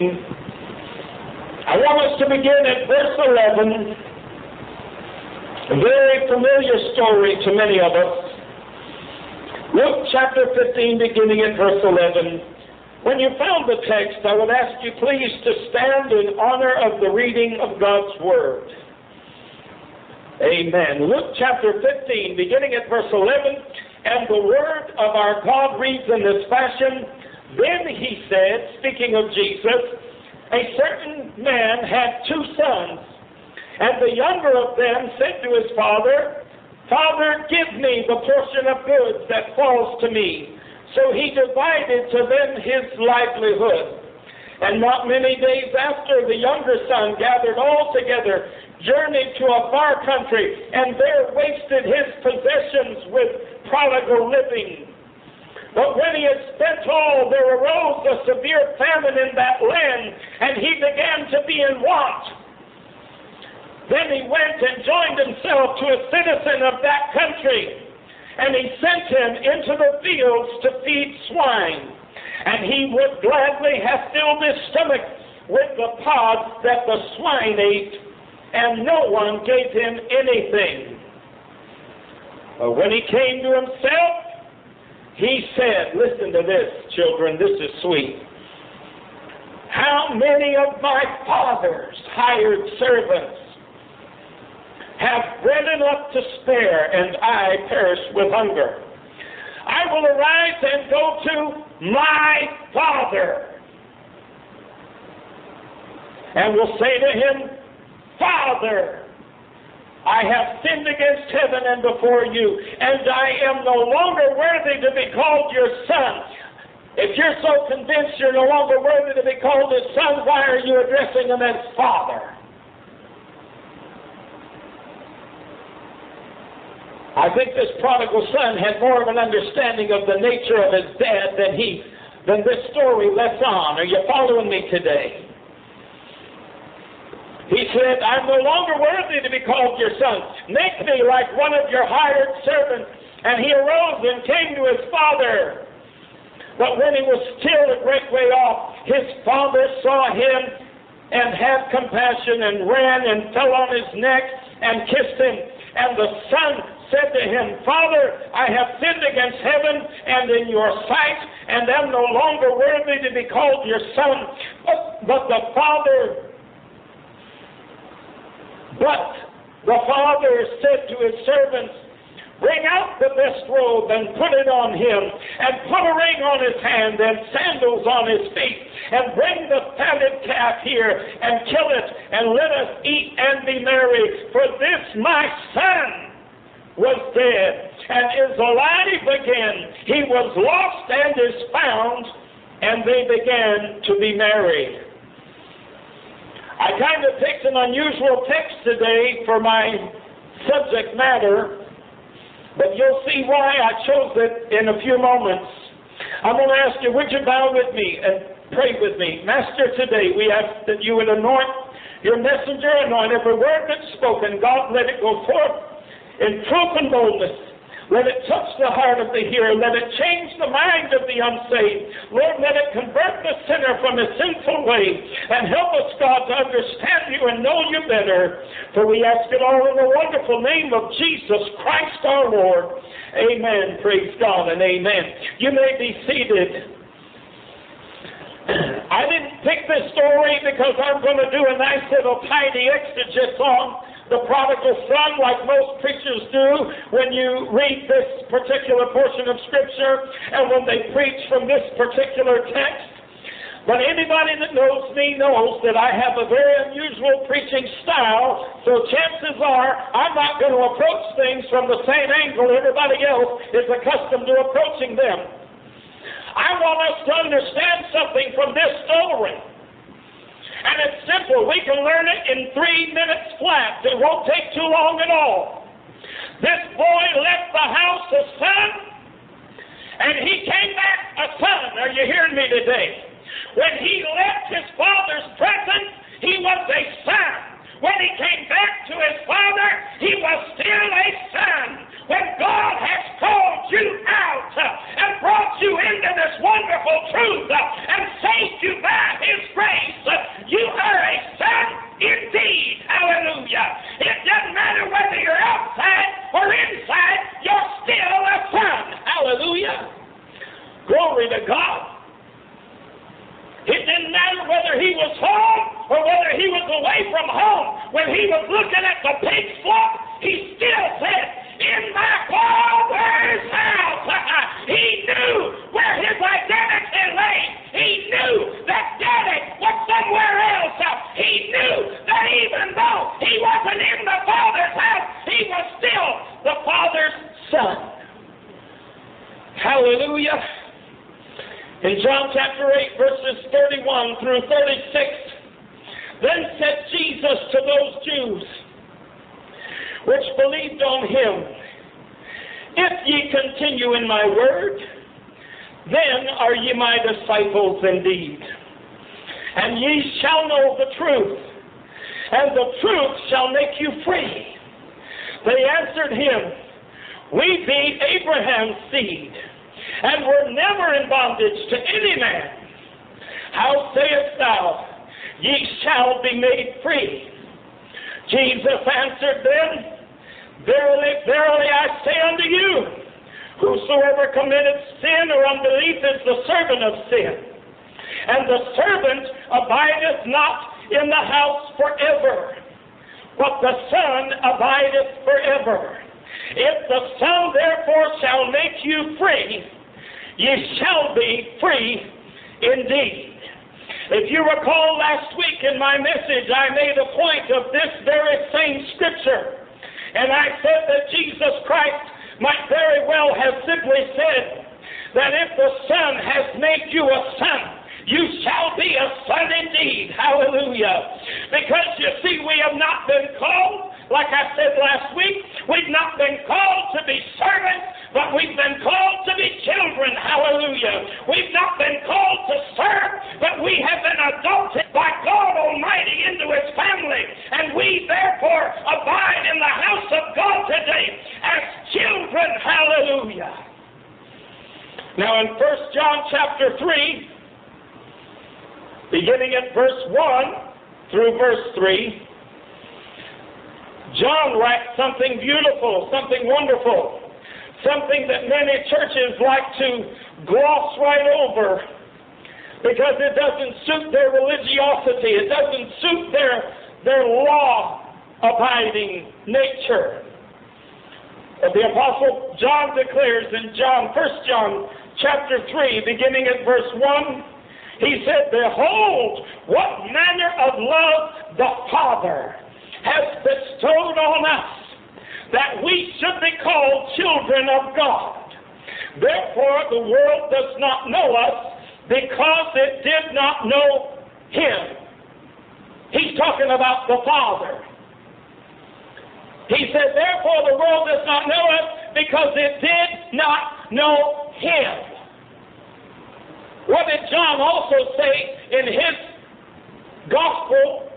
I want us to begin at verse 11. A very familiar story to many of us. Luke chapter 15, beginning at verse 11. When you found the text, I would ask you please to stand in honor of the reading of God's Word. Amen. Luke chapter 15, beginning at verse 11. And the Word of our God reads in this fashion then he said, speaking of Jesus, a certain man had two sons, and the younger of them said to his father, Father, give me the portion of goods that falls to me. So he divided to them his livelihood. And not many days after, the younger son gathered all together, journeyed to a far country, and there wasted his possessions with prodigal living. But when he had spent all, there arose a severe famine in that land, and he began to be in want. Then he went and joined himself to a citizen of that country, and he sent him into the fields to feed swine. And he would gladly have filled his stomach with the pods that the swine ate, and no one gave him anything. But when he came to himself, he said, listen to this, children, this is sweet. How many of my father's hired servants have bread enough to spare, and I perish with hunger? I will arise and go to my father, and will say to him, Father, I have sinned against heaven and before you, and I am no longer worthy to be called your son. If you're so convinced you're no longer worthy to be called his son, why are you addressing him as father? I think this prodigal son had more of an understanding of the nature of his dad than he than this story lets on. Are you following me today? He said, I'm no longer worthy to be called your son. Make me like one of your hired servants. And he arose and came to his father. But when he was still a great way off, his father saw him and had compassion and ran and fell on his neck and kissed him. And the son said to him, Father, I have sinned against heaven and in your sight, and am no longer worthy to be called your son. But, but the father but the father said to his servants, Bring out the best robe and put it on him, and put a ring on his hand and sandals on his feet, and bring the fatted calf here and kill it, and let us eat and be merry. For this my son was dead and is alive again. He was lost and is found, and they began to be merry. I kind of picked an unusual text today for my subject matter, but you'll see why I chose it in a few moments. I'm going to ask you, would you bow with me and pray with me? Master, today we ask that you would anoint your messenger, anoint every word that's spoken. God, let it go forth in truth and boldness. Let it touch the heart of the hearer. Let it change the mind of the unsaved. Lord, let it convert the sinner from his sinful way and help us, God, to understand you and know you better. For we ask it all in the wonderful name of Jesus Christ our Lord. Amen. Praise God and amen. You may be seated. I didn't pick this story because I'm going to do a nice little tidy exegesis on the prodigal son, like most preachers do when you read this particular portion of Scripture and when they preach from this particular text. But anybody that knows me knows that I have a very unusual preaching style, so chances are I'm not going to approach things from the same angle everybody else is accustomed to approaching them. I want us to understand something from this story. And it's simple. We can learn it in three minutes flat. It won't take too long at all. This boy left the house a son, and he came back a son. Are you hearing me today? When he left his father's presence, he was a son. When he came back to his father, he was still a son when God has called you out uh, and brought you into this wonderful truth uh, and saved you by His grace, uh, you are a son indeed. Hallelujah. It doesn't matter whether you're outside or inside, you're still a son. Hallelujah. Glory to God. It didn't matter whether he was home or whether he was away from home. When he was looking at the pigs' flock, he still said, in my father's house. he knew where his identity lay. He knew that daddy was somewhere else. He knew that even though he wasn't in the father's house, he was still the father's son. Hallelujah. In John chapter 8, verses 31 through 36, then said Jesus to those Jews which believed on him, If ye continue in my word, then are ye my disciples indeed. And ye shall know the truth, and the truth shall make you free. They answered him, We be Abraham's seed and were never in bondage to any man. How sayest thou, ye shall be made free? Jesus answered them, Verily, verily I say unto you, whosoever committeth sin or unbelief is the servant of sin. And the servant abideth not in the house forever, but the Son abideth forever. If the Son therefore shall make you free, ye shall be free indeed. If you recall last week in my message, I made a point of this very same scripture. And I said that Jesus Christ might very well have simply said that if the Son has made you a son, you shall be a son indeed. Hallelujah. Because you see, we have not been called, like I said last week, we've not been called to be servants, but we've been called to be children. Hallelujah. We've not been called to serve, but we have been adopted by God Almighty into His family. And we therefore abide in the house of God today as children. Hallelujah. Now in 1 John chapter 3, beginning at verse 1 through verse 3, John writes something beautiful, something wonderful something that many churches like to gloss right over because it doesn't suit their religiosity, it doesn't suit their, their law abiding nature. But the Apostle John declares in John, 1 John chapter 3, beginning at verse 1, he said, Behold, what manner of love the Father has bestowed on us that we should be called children of God. Therefore, the world does not know us because it did not know Him. He's talking about the Father. He said, Therefore, the world does not know us because it did not know Him. What did John also say in his Gospel,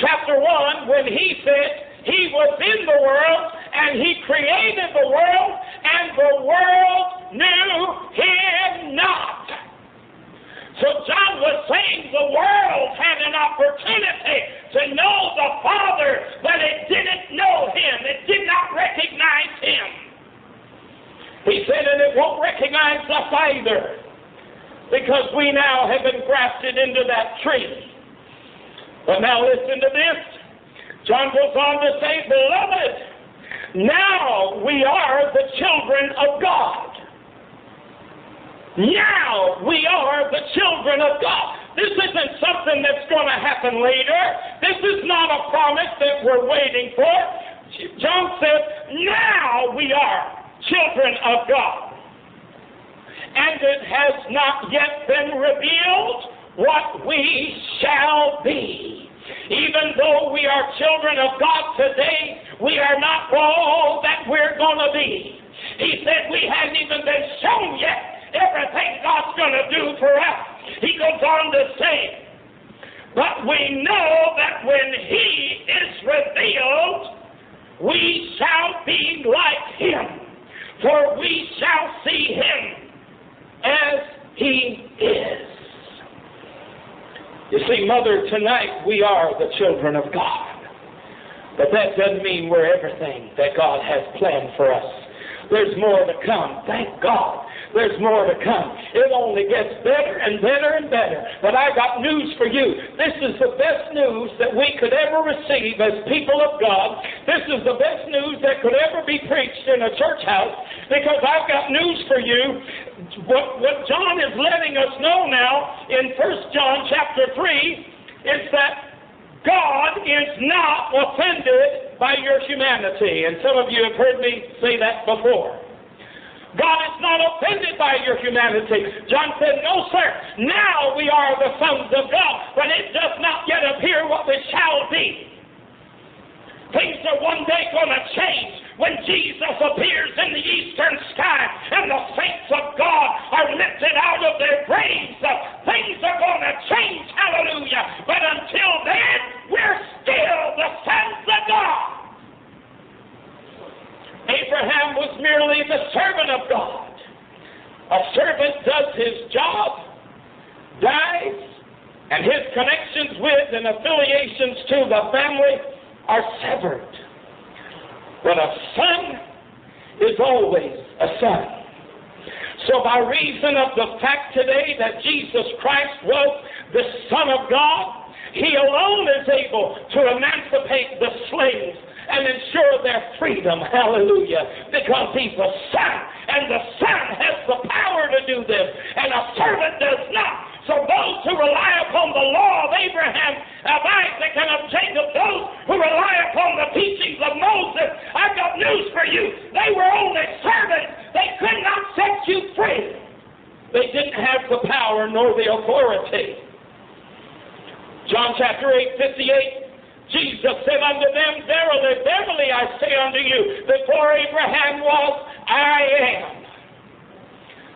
chapter 1, when he said, he was in the world, and He created the world, and the world knew Him not. So John was saying the world had an opportunity to know the Father, but it didn't know Him. It did not recognize Him. He said, and it won't recognize us either, because we now have been grafted into that tree. But now listen to this. John goes on to say, Beloved, now we are the children of God. Now we are the children of God. This isn't something that's going to happen later. This is not a promise that we're waiting for. John said, Now we are children of God. And it has not yet been revealed what we shall be. Even though we are children of God today, we are not all that we're going to be. He said we haven't even been shown yet everything God's going to do for us. He goes on to say, but we know that when He is revealed, we shall be like Him, for we shall see Him as He is. You see, Mother, tonight we are the children of God. But that doesn't mean we're everything that God has planned for us. There's more to come. Thank God there's more to come. It only gets better and better and better. But I got news for you. This is the best news that we could ever receive as people of God. This is the best news that could ever be preached in a church house because I've got news for you. What, what John is letting us know now in 1 John chapter 3 is that God is not offended by your humanity. And some of you have heard me say that before. God is not offended by your humanity. John said, No, sir. Now we are the sons of God, but it does not yet appear what we shall be. Things are one day going to change when Jesus appears in the eastern sky and the saints of God are lifted out of their graves. Things are going to change. Hallelujah. But until then, we're still the sons of God. Abraham was merely the servant of God. A servant does his job, dies, and his connections with and affiliations to the family are severed. But a son is always a son. So, by reason of the fact today that Jesus Christ was the Son of God, He alone is able to emancipate the slaves and ensure their freedom. Hallelujah. Because he's the Son, and the Son has the power to do this, and a servant does not. So those who rely upon the law of Abraham, of Isaac, and of Jacob, those who rely upon the teachings of Moses, I've got news for you. They were only servants. They could not set you free. They didn't have the power nor the authority. John chapter 8, 58. Jesus said unto them, Verily, verily, I say unto you, before Abraham was, I am.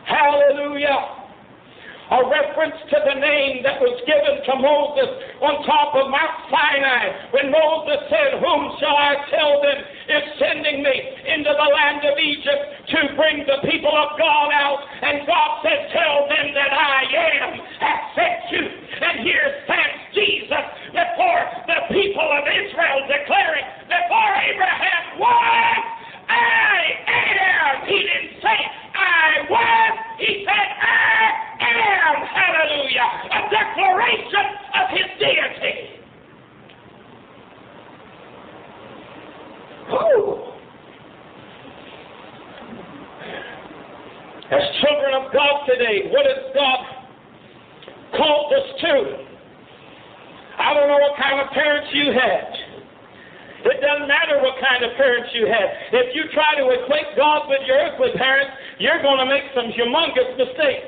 Hallelujah a reference to the name that was given to Moses on top of Mount Sinai when Moses said, Whom shall I tell them is sending me into the land of Egypt to bring the people of God out? And God said, Tell them that I am has sent you. And here stands Jesus before the people of Israel declaring, Before Abraham was, I am. He didn't say, I was. He said, I am, hallelujah, a declaration of his deity. Whew. As children of God today, what has God called us to? I don't know what kind of parents you had. It doesn't matter what kind of parents you had. If you try to equate God with your earthly parents, you're going to make some humongous mistakes.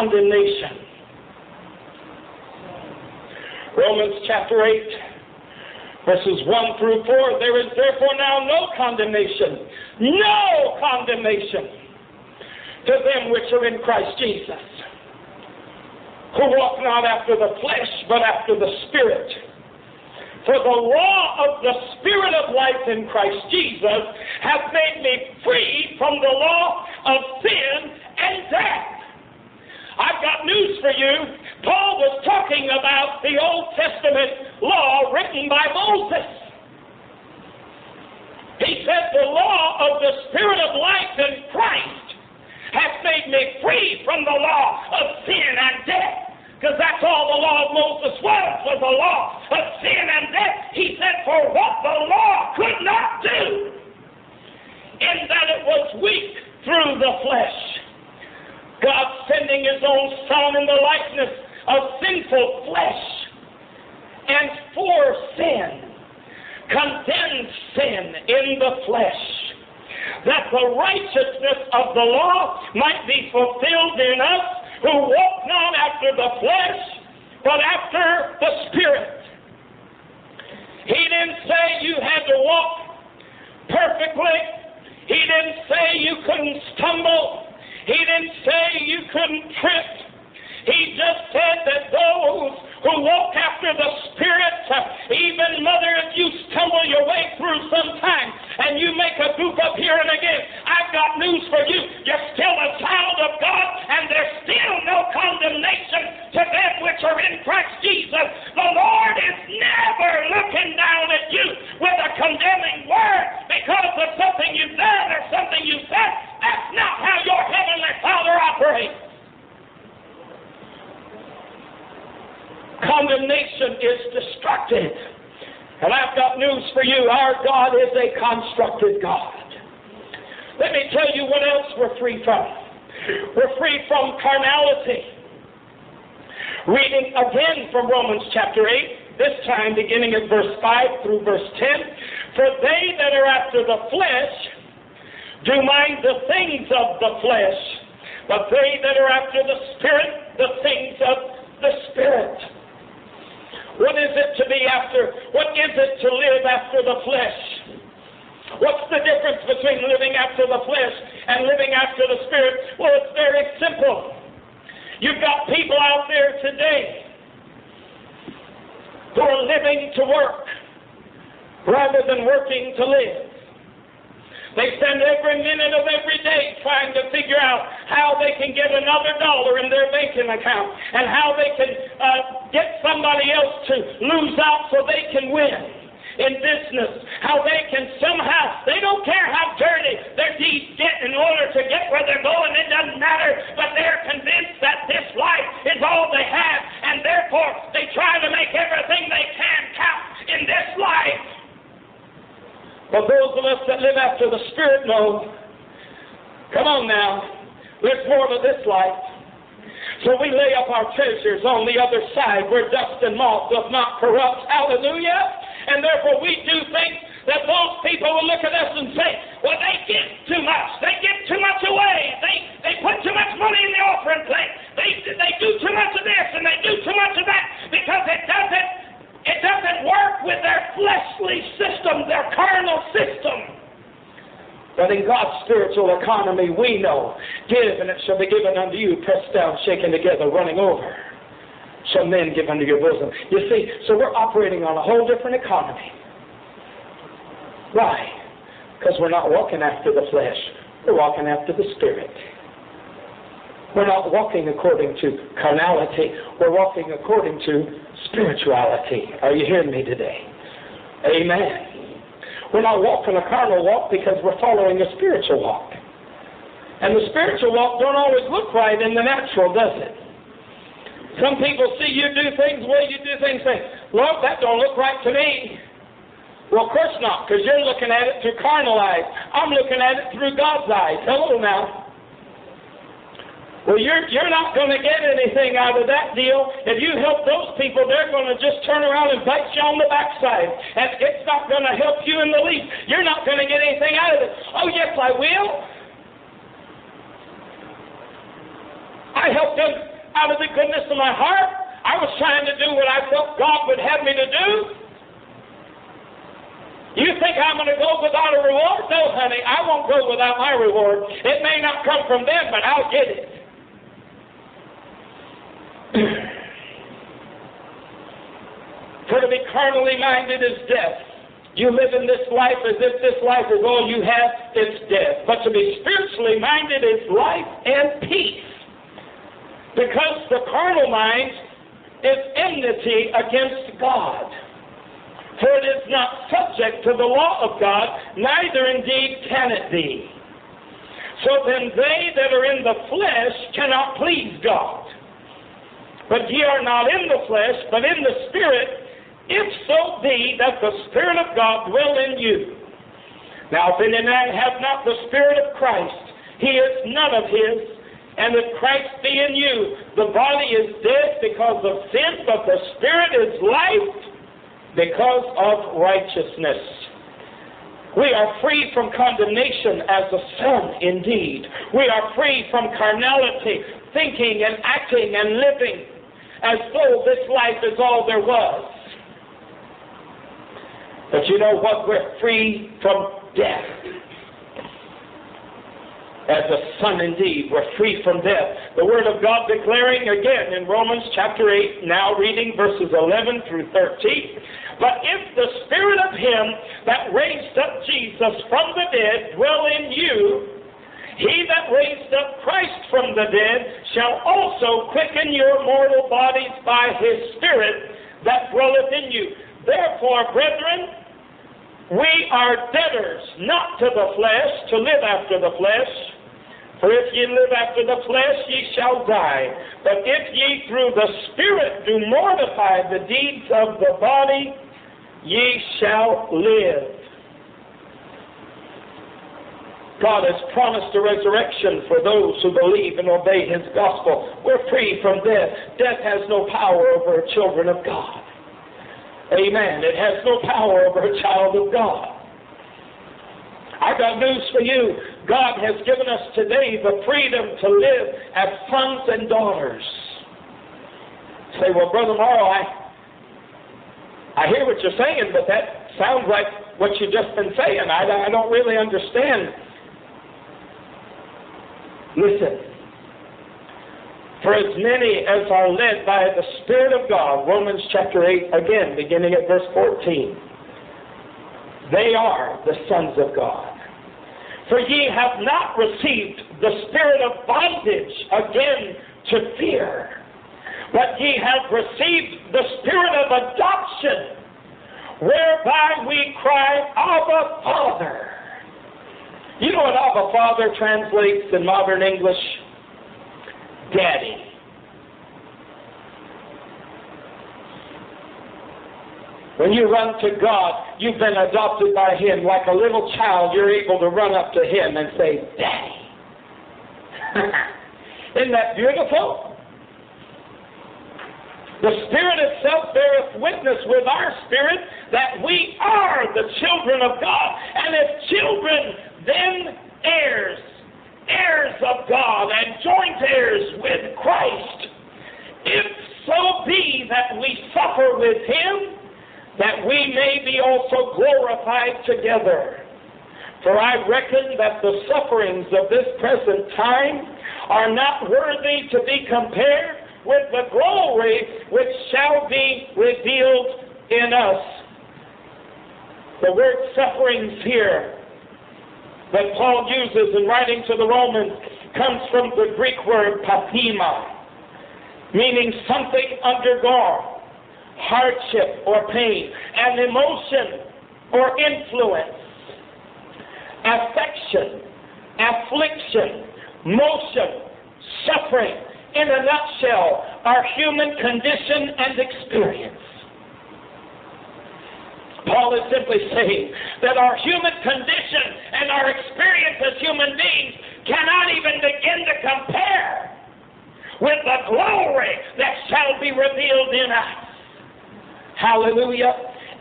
Condemnation. Romans chapter 8, verses 1 through 4. There is therefore now no condemnation, no condemnation to them which are in Christ Jesus, who walk not after the flesh, but after the Spirit. For the law of the Spirit of life in Christ Jesus hath made me free from the law of sin and death. I've got news for you. Paul was talking about the Old Testament law written by Moses. He said, The law of the Spirit of life in Christ has made me free from the law of sin and death. Because that's all the law of Moses was, was a law of sin and death. He said, For what the law could not do, in that it was weak through the flesh. God sending his own Son in the likeness of sinful flesh and for sin, condemned sin in the flesh, that the righteousness of the law might be fulfilled in us who walk not after the flesh, but after the Spirit. He didn't say you had to walk perfectly. He didn't say you couldn't stumble. He didn't say you couldn't trip. He just said that those who walk after the Spirit, even, Mother, if you stumble your way through sometimes and you make a goof up here and again, I've got news for you. You're still a child of God, and there's still no condemnation to them which are in Christ Jesus. The Lord is never looking down at you with a condemning word because of something you've done or something you've said. That's not how your Heavenly Father operates. Condemnation is destructive. And I've got news for you. Our God is a constructed God. Let me tell you what else we're free from. We're free from carnality. Reading again from Romans chapter 8, this time beginning at verse 5 through verse 10. For they that are after the flesh do mind the things of the flesh, but they that are after the Spirit, the things of the Spirit. What is it to be after? What is it to live after the flesh? What's the difference between living after the flesh and living after the Spirit? Well, it's very simple. You've got people out there today who are living to work rather than working to live. They spend every minute of every day trying to figure out how they can get another dollar in their banking account and how they can uh, get somebody else to lose out so they can win in business, how they can somehow, they don't care how dirty their deeds get in order to get where they're going, it doesn't matter, but they're convinced that this life is all they have, and therefore they try to make everything they can count in this life. But those of us that live after the Spirit know, come on now, there's more to this life. So we lay up our treasures on the other side where dust and moth doth not corrupt. Hallelujah. And therefore we do think that those people will look at us and say, well, they give too much. They give too much away. They, they put too much money in the offering plate. They, they do too much of this and they do too much of that because it doesn't it doesn't work with their fleshly system, their carnal system. But in God's spiritual economy, we know, give and it shall be given unto you, pressed down, shaken together, running over. Shall men give unto your bosom. You see, so we're operating on a whole different economy. Why? Because we're not walking after the flesh. We're walking after the Spirit. We're not walking according to carnality. We're walking according to spirituality. Are you hearing me today? Amen. We're not walking a carnal walk because we're following a spiritual walk. And the spiritual walk don't always look right in the natural, does it? Some people see you do things the way you do things, say, Lord, that don't look right to me. Well, of course not, because you're looking at it through carnal eyes. I'm looking at it through God's eyes. Hello now. Well, you're, you're not going to get anything out of that deal. If you help those people, they're going to just turn around and bite you on the backside. And it's not going to help you in the least. You're not going to get anything out of it. Oh, yes, I will. I helped them out of the goodness of my heart. I was trying to do what I felt God would have me to do. You think I'm going to go without a reward? No, honey, I won't go without my reward. It may not come from them, but I'll get it. For to be carnally minded is death. You live in this life as if this life is all you have, it's death. But to be spiritually minded is life and peace. Because the carnal mind is enmity against God. For it is not subject to the law of God, neither indeed can it be. So then they that are in the flesh cannot please God. But ye are not in the flesh, but in the Spirit, if so be that the Spirit of God dwell in you. Now if any man have not the Spirit of Christ, he is none of his. And if Christ be in you, the body is dead because of sin, but the Spirit is life because of righteousness. We are free from condemnation as a son indeed. We are free from carnality, thinking and acting and living as though this life is all there was. But you know what? We're free from death as a son indeed. We're free from death. The Word of God declaring again in Romans chapter 8, now reading verses 11 through 13. But if the Spirit of Him that raised up Jesus from the dead dwell in you, he that raised up Christ from the dead shall also quicken your mortal bodies by his Spirit that dwelleth in you. Therefore, brethren, we are debtors not to the flesh to live after the flesh. For if ye live after the flesh, ye shall die. But if ye through the Spirit do mortify the deeds of the body, ye shall live. God has promised a resurrection for those who believe and obey His gospel. We're free from death. Death has no power over children of God. Amen. It has no power over a child of God. I got news for you. God has given us today the freedom to live as sons and daughters. say, well, Brother Morrow, I, I hear what you're saying, but that sounds like what you've just been saying. I, I don't really understand. Listen. For as many as are led by the Spirit of God, Romans chapter 8, again, beginning at verse 14, they are the sons of God. For ye have not received the spirit of bondage again to fear, but ye have received the spirit of adoption, whereby we cry, Abba, Father. You know what Abba, Father translates in modern English? Daddy. When you run to God, you've been adopted by Him. Like a little child, you're able to run up to Him and say, Daddy. Isn't that beautiful? The Spirit itself beareth witness with our spirit that we are the children of God. And if children, then heirs, heirs of God, and joint heirs with Christ. If so be that we suffer with Him, that we may be also glorified together. For I reckon that the sufferings of this present time are not worthy to be compared with the glory which shall be revealed in us. The word sufferings here that Paul uses in writing to the Romans comes from the Greek word pathema, meaning something undergone hardship or pain, an emotion or influence, affection, affliction, motion, suffering, in a nutshell, our human condition and experience. Paul is simply saying that our human condition and our experience as human beings cannot even begin to compare with the glory that shall be revealed in us. Hallelujah.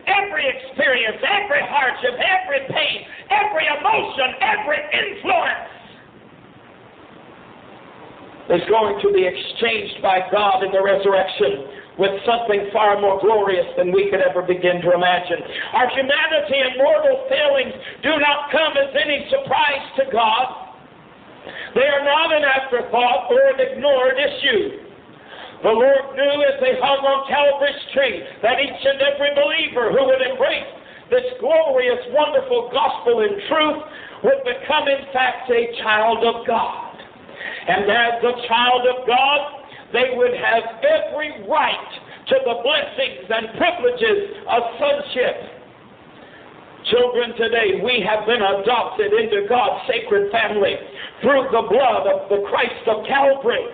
Every experience, every hardship, every pain, every emotion, every influence is going to be exchanged by God in the resurrection with something far more glorious than we could ever begin to imagine. Our humanity and mortal failings do not come as any surprise to God. They are not an afterthought or an ignored issue. The Lord knew as they hung on Calvary's tree that each and every believer who would embrace this glorious, wonderful gospel in truth would become, in fact, a child of God. And as a child of God, they would have every right to the blessings and privileges of sonship. Children, today we have been adopted into God's sacred family through the blood of the Christ of Calvary.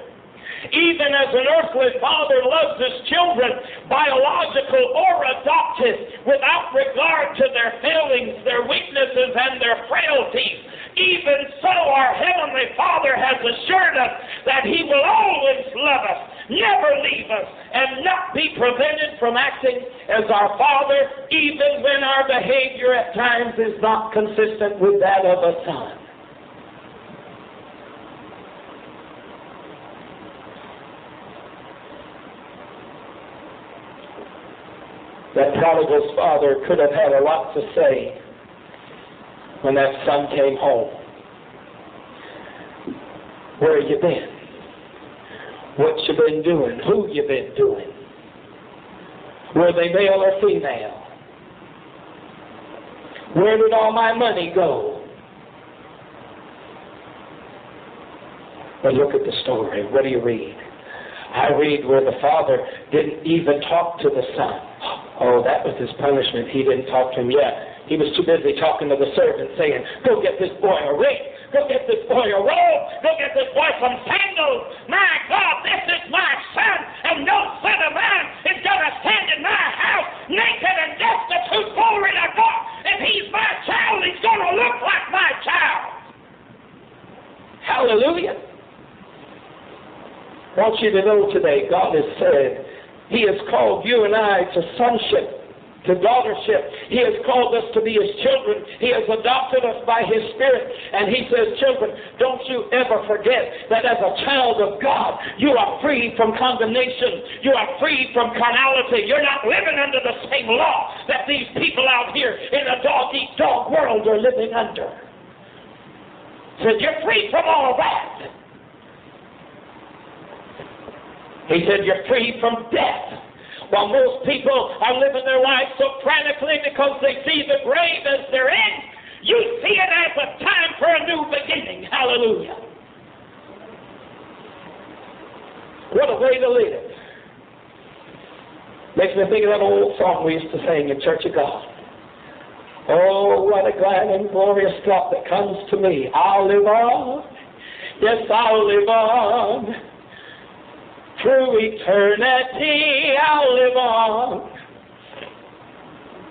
Even as an earthly father loves his children, biological or adopted, without regard to their failings, their weaknesses, and their frailties, even so our Heavenly Father has assured us that He will always love us, never leave us, and not be prevented from acting as our Father, even when our behavior at times is not consistent with that of a son. That prodigal's father could have had a lot to say when that son came home. Where you been? What you been doing? Who you been doing? Were they male or female? Where did all my money go? But look at the story. What do you read? I read where the father didn't even talk to the son. Oh, that was his punishment. He didn't talk to him yet. He was too busy talking to the servant, saying, Go get this boy a ring. Go get this boy a robe. Go get this boy some sandals. My God, this is my son, and no son of mine is going to stand in my house naked and destitute. Glory to God. If he's my child, he's going to look like my child. Hallelujah. I want you to know today, God has said, He has called you and I to sonship, to daughtership. He has called us to be His children. He has adopted us by His Spirit. And He says, children, don't you ever forget that as a child of God, you are free from condemnation. You are free from carnality. You're not living under the same law that these people out here in the dog-eat-dog world are living under. He said, you're free from all that. He said, You're free from death. While most people are living their lives so frantically because they see the grave as their end, you see it as a time for a new beginning. Hallelujah. What a way to live. Makes me think of that old song we used to sing in Church of God. Oh, what a glad and glorious thought that comes to me. I'll live on. Yes, I'll live on through eternity I'll live on.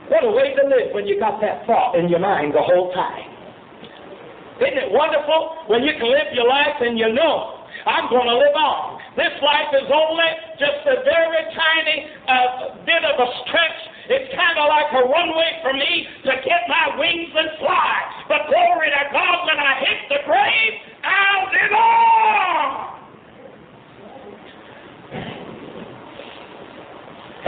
What a way to live when you got that thought in your mind the whole time. Isn't it wonderful when you can live your life and you know I'm going to live on. This life is only just a very tiny uh, bit of a stretch. It's kind of like a runway for me to get my wings and fly. But glory to God, when I hit the grave, I'll live on.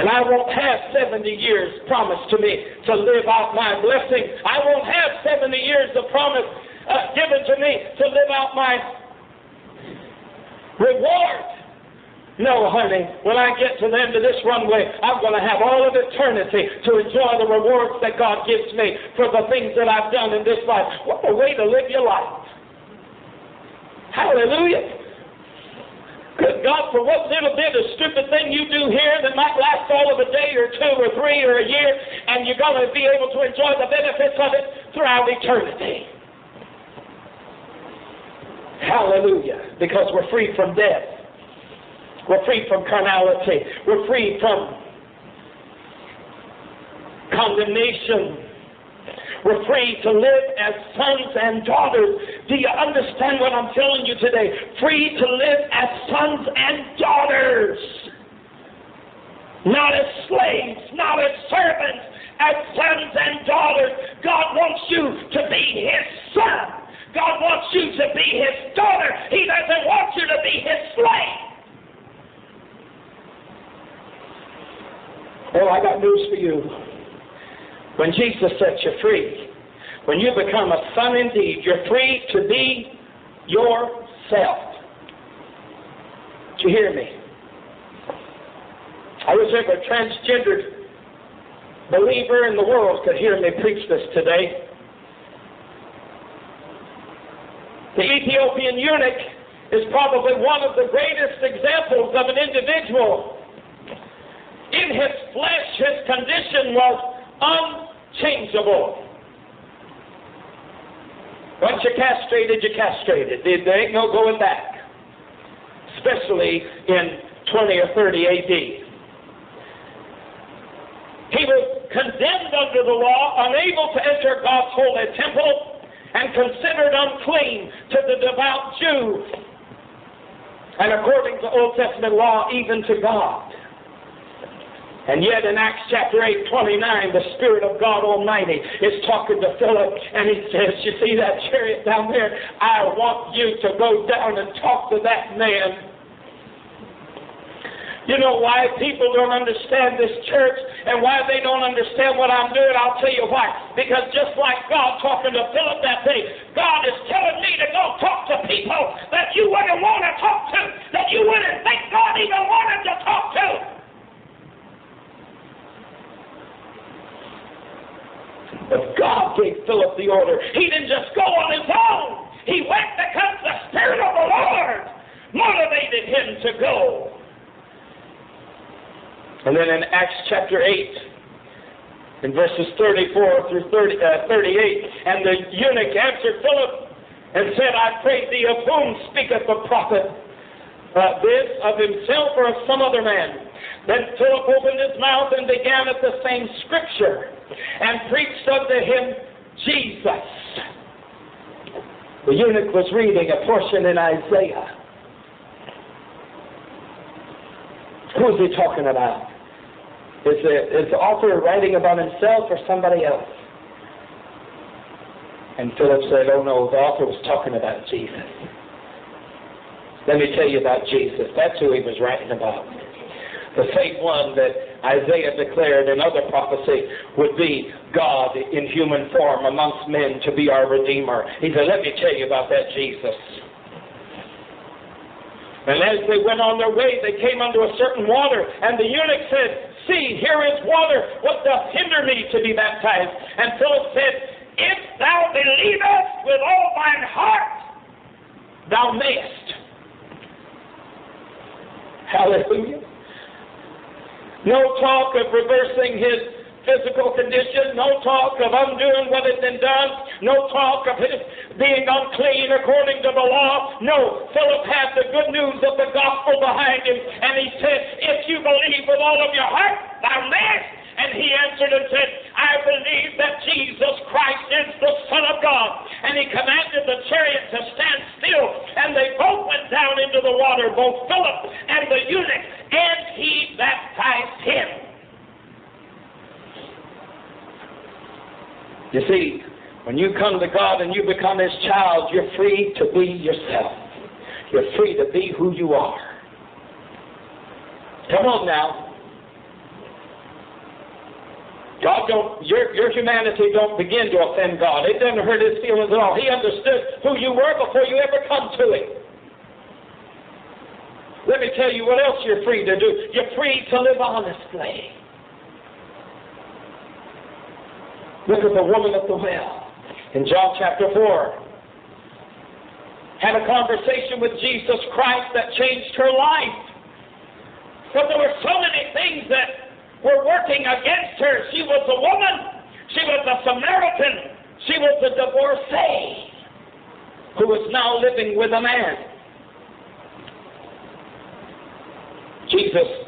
And I won't have 70 years promised to me to live out my blessing. I won't have 70 years of promise uh, given to me to live out my reward. No, honey, when I get to the end of this runway, I'm going to have all of eternity to enjoy the rewards that God gives me for the things that I've done in this life. What a way to live your life. Hallelujah. Good God, for what little bit of stupid thing you do here that might last all of a day or two or three or a year, and you're going to be able to enjoy the benefits of it throughout eternity. Hallelujah. Because we're free from death. We're free from carnality. We're free from condemnation. We're free to live as sons and daughters. Do you understand what I'm telling you today? Free to live as sons and daughters. Not as slaves, not as servants, as sons and daughters. God wants you to be His son. God wants you to be His daughter. He doesn't want you to be His slave. Oh, I got news for you. When Jesus sets you free, when you become a son indeed, you're free to be yourself. Do you hear me? I wish every transgendered believer in the world could hear me preach this today. The Ethiopian eunuch is probably one of the greatest examples of an individual In his flesh, his condition was unchangeable. Once you're castrated, you're castrated. There ain't no going back. Especially in 20 or 30 AD. He was condemned under the law, unable to enter God's holy temple, and considered unclean to the devout Jew, and according to Old Testament law, even to God. And yet in Acts chapter 8, 29, the Spirit of God Almighty is talking to Philip and he says, You see that chariot down there? I want you to go down and talk to that man. You know why people don't understand this church and why they don't understand what I'm doing? I'll tell you why. Because just like God talking to Philip that day, God is telling me to go talk to people that you wouldn't want to talk to, that you wouldn't think God even wanted to talk to. But God gave Philip the order. He didn't just go on his own. He went because the Spirit of the Lord motivated him to go. And then in Acts chapter 8, in verses 34 through 30, uh, 38, and the eunuch answered Philip and said, I pray thee, of whom speaketh the prophet? Uh, this of himself or of some other man? Then Philip opened his mouth and began at the same scripture and preached unto him Jesus. The eunuch was reading a portion in Isaiah. Who's he talking about? Is the, is the author writing about himself or somebody else? And Philip said, Oh no, the author was talking about Jesus. Let me tell you about Jesus. That's who he was writing about. The same one that Isaiah declared in other prophecy would be God in human form amongst men to be our Redeemer. He said, Let me tell you about that Jesus. And as they went on their way, they came unto a certain water, and the eunuch said, See, here is water. What doth hinder me to be baptized? And Philip said, If thou believest with all thine heart, thou mayest. Hallelujah. No talk of reversing his physical condition, no talk of undoing what had been done, no talk of his being unclean according to the law. No, Philip had the good news of the gospel behind him, and he said, If you believe with all of your heart, thou mayest. And he answered and said, I believe that Jesus Christ is the Son of God. And he commanded the chariot to stand still, and they both went down into the water, both Philip and the eunuch, and he baptized him. You see, when you come to God and you become His child, you're free to be yourself. You're free to be who you are. Come on now. God don't your your humanity don't begin to offend God. It doesn't hurt his feelings at all. He understood who you were before you ever come to him. Let me tell you what else you're free to do. You're free to live honestly. Look at the woman at the well in John chapter 4. Had a conversation with Jesus Christ that changed her life. But there were so many things that were working against her. She was a woman. She was a Samaritan. She was a divorcee who was now living with a man. Jesus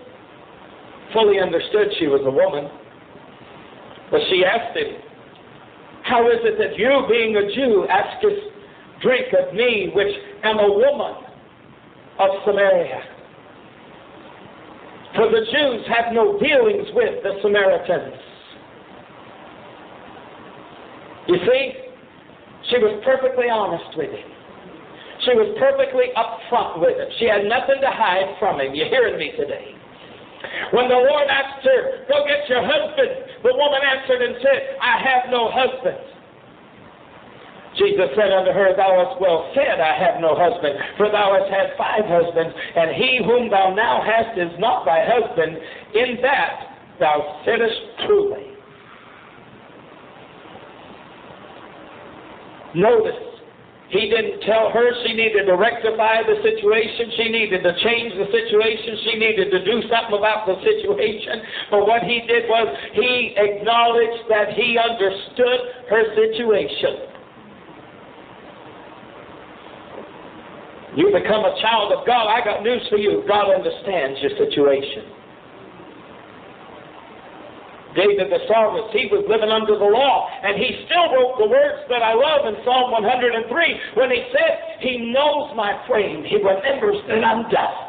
fully understood she was a woman. But she asked him, how is it that you, being a Jew, askest drink of me, which am a woman of Samaria? For the Jews have no dealings with the Samaritans. You see, she was perfectly honest with him. She was perfectly upfront with him. She had nothing to hide from him. You hearing me today? When the Lord asked her, Go get your husband, the woman answered and said, I have no husband. Jesus said unto her, Thou hast well said, I have no husband, for thou hast had five husbands, and he whom thou now hast is not thy husband. In that thou saidst truly. Notice He didn't tell her she needed to rectify the situation. She needed to change the situation. She needed to do something about the situation. But what he did was he acknowledged that he understood her situation. You become a child of God. I got news for you. God understands your situation. David the psalmist, he was living under the law, and he still wrote the words that I love in Psalm 103 when he said, He knows my frame, He remembers that I'm dust.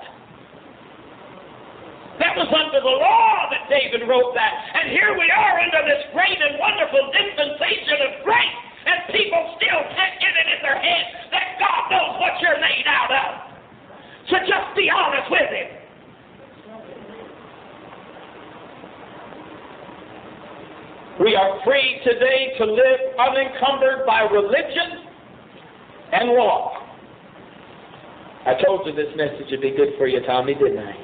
That was under the law that David wrote that. And here we are under this great and wonderful dispensation of grace, and people still can't get it in their head that God knows what you're made out of. So just be honest with Him. We are free today to live unencumbered by religion and law. I told you this message would be good for you, Tommy, didn't I?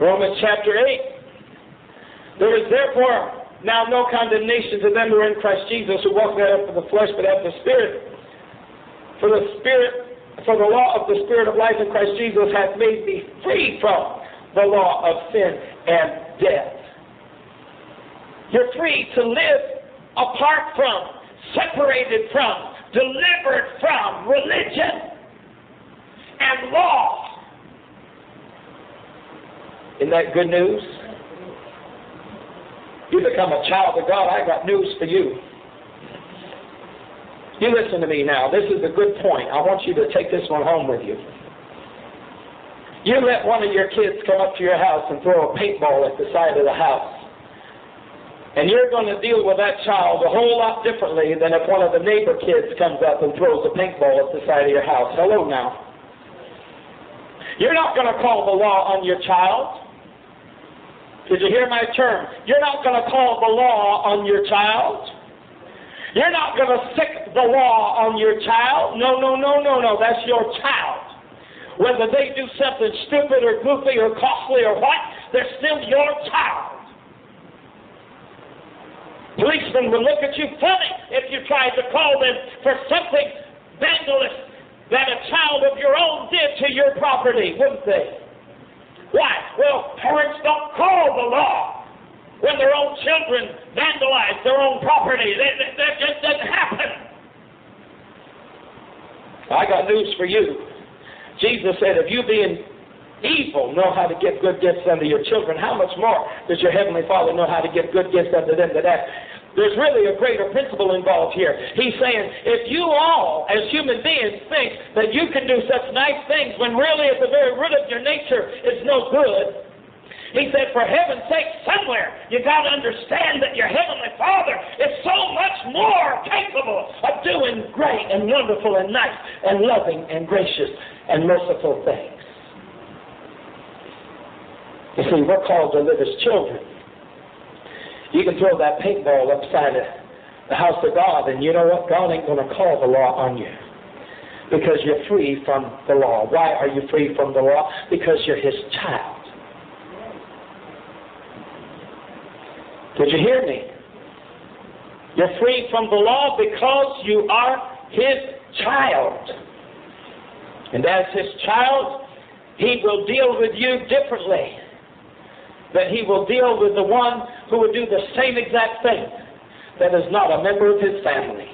Romans chapter 8. There is therefore now no condemnation to them who are in Christ Jesus, who walk not after the flesh, but after the Spirit. For the Spirit, for the law of the Spirit of life in Christ Jesus hath made me free from the law of sin and death. You're free to live apart from, separated from, delivered from religion and law. Isn't that good news? You become a child of God, I got news for you. You listen to me now. This is a good point. I want you to take this one home with you. You let one of your kids come up to your house and throw a paintball at the side of the house. And you're going to deal with that child a whole lot differently than if one of the neighbor kids comes up and throws a paintball at the side of your house. Hello now. You're not going to call the law on your child. Did you hear my term? You're not going to call the law on your child. You're not going to sick the law on your child. No, no, no, no, no. That's your child. Whether they do something stupid or goofy or costly or what, they're still your child. Policemen would look at you funny if you tried to call them for something vandalous that a child of your own did to your property, wouldn't they? Why? Well, parents don't call the law when their own children vandalize their own property. That, that, that just doesn't happen. I got news for you. Jesus said, if you being evil know how to give good gifts unto your children, how much more does your Heavenly Father know how to give good gifts unto them that ask? There's really a greater principle involved here. He's saying, if you all, as human beings, think that you can do such nice things when really at the very root of your nature is no good, he said, for heaven's sake, somewhere you got to understand that your Heavenly Father is so much more capable of doing great and wonderful and nice and loving and gracious and merciful things. You see, we're called to live as children. You can throw that paintball upside the house of God, and you know what? God ain't going to call the law on you because you're free from the law. Why are you free from the law? Because you're His child. Did you hear me? You're free from the law because you are His child. And as His child, He will deal with you differently that he will deal with the one who would do the same exact thing that is not a member of his family.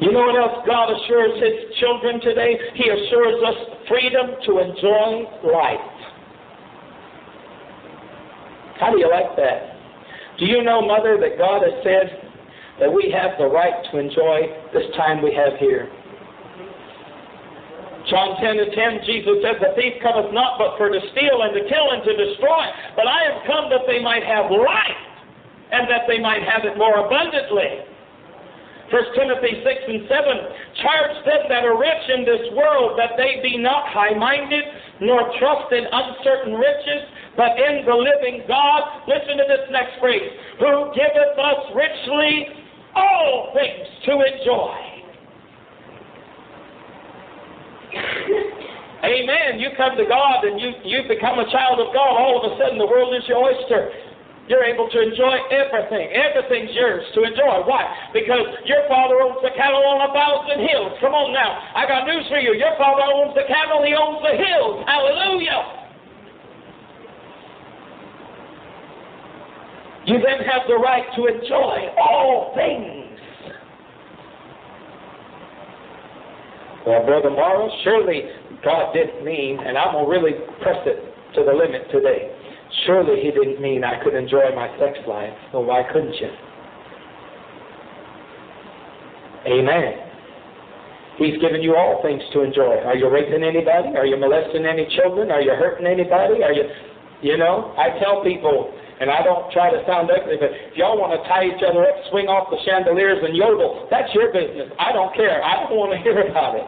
You know what else God assures his children today? He assures us freedom to enjoy life. How do you like that? Do you know, Mother, that God has said that we have the right to enjoy this time we have here? John 10 and 10, Jesus says, The thief cometh not but for to steal and to kill and to destroy. But I am come that they might have life, and that they might have it more abundantly. 1 Timothy 6 and 7, charge them that are rich in this world that they be not high-minded, nor trust in uncertain riches, but in the living God. Listen to this next phrase, who giveth us richly all things to enjoy. Amen. You come to God and you, you become a child of God, all of a sudden the world is your oyster. You're able to enjoy everything. Everything's yours to enjoy. Why? Because your father owns the cattle on a thousand hills. Come on now. I got news for you. Your father owns the cattle, he owns the hills. Hallelujah. You then have the right to enjoy all things. Well, Brother Morrow, surely God didn't mean, and I'm going to really press it to the limit today. Surely he didn't mean I could enjoy my sex life. Well, why couldn't you? Amen. He's given you all things to enjoy. Are you raping anybody? Are you molesting any children? Are you hurting anybody? Are you, you know, I tell people, and I don't try to sound ugly, but if y'all want to tie each other up, swing off the chandeliers and yodel, that's your business. I don't care. I don't want to hear about it.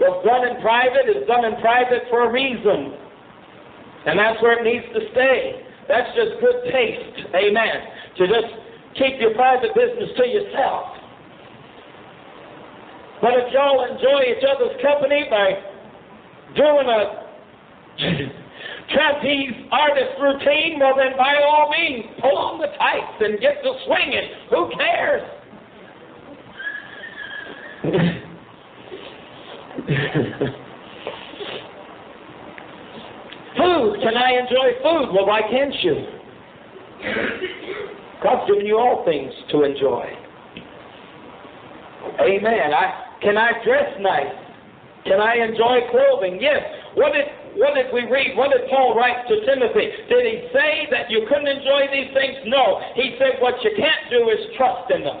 What's done in private is done in private for a reason. And that's where it needs to stay. That's just good taste. Amen. To just keep your private business to yourself. But if y'all enjoy each other's company by doing a trapeze artist routine, well then by all means, pull on the tights and get to swinging. Who cares? food. Can I enjoy food? Well, why can't you? God's given you all things to enjoy. Amen. I, can I dress nice? Can I enjoy clothing? Yes. What what did we read? What did Paul write to Timothy? Did he say that you couldn't enjoy these things? No. He said what you can't do is trust in them.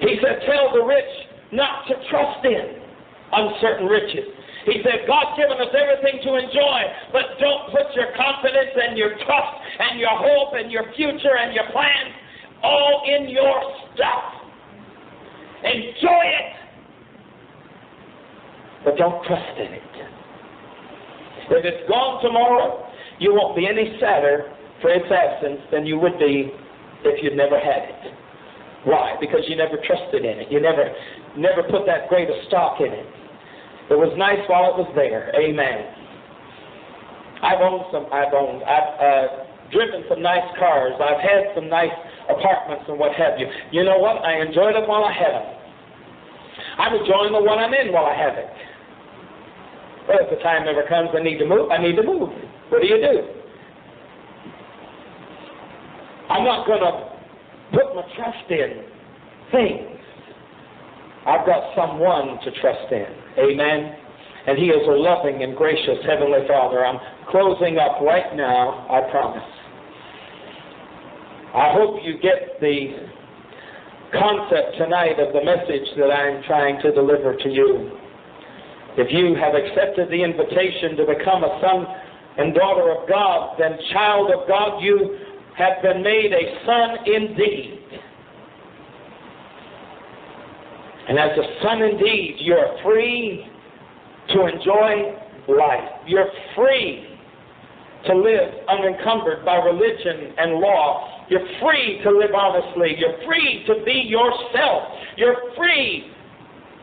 He said, Tell the rich not to trust in uncertain riches. He said, God's given us everything to enjoy, but don't put your confidence and your trust and your hope and your future and your plans all in your stuff. Enjoy it, but don't trust in it. If it's gone tomorrow, you won't be any sadder for its absence than you would be if you'd never had it. Why? Because you never trusted in it. You never, never put that great a stock in it. It was nice while it was there. Amen. I've owned some. I've owned. I've uh, driven some nice cars. I've had some nice apartments and what have you. You know what? I enjoyed them while I had them. I'm enjoying the one I'm in while I have it. But if the time ever comes I need to move, I need to move. What do you do? I'm not going to put my trust in things. I've got someone to trust in. Amen. And He is a loving and gracious Heavenly Father. I'm closing up right now, I promise. I hope you get the concept tonight of the message that I'm trying to deliver to you. If you have accepted the invitation to become a son and daughter of God, then child of God, you have been made a son indeed. And as a son indeed, you're free to enjoy life. You're free to live unencumbered by religion and law. You're free to live honestly. You're free to be yourself. You're free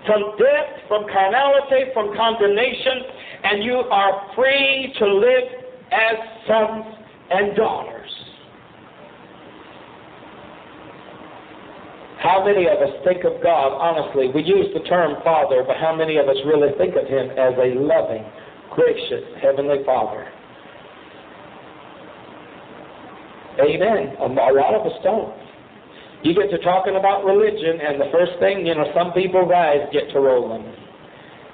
from death, from carnality, from condemnation, and you are free to live as sons and daughters. How many of us think of God, honestly, we use the term Father, but how many of us really think of Him as a loving, gracious Heavenly Father? Amen. A lot of us don't. You get to talking about religion, and the first thing, you know, some people's eyes get to rolling.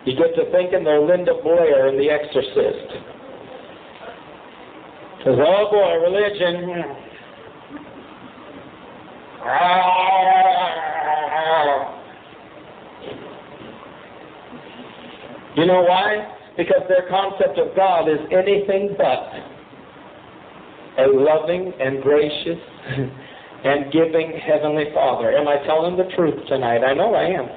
You get to thinking they're Linda Blair in The Exorcist. Says, oh boy, religion. You know why? Because their concept of God is anything but a loving and gracious and giving Heavenly Father. Am I telling the truth tonight? I know I am.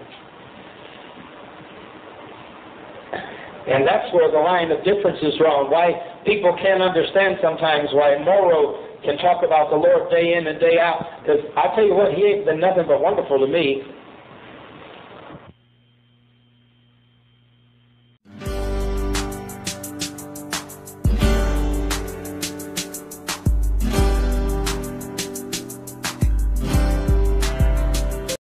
And that's where the line of difference is wrong. Why people can't understand sometimes why Morrow can talk about the Lord day in and day out. Because I tell you what, he ain't been nothing but wonderful to me.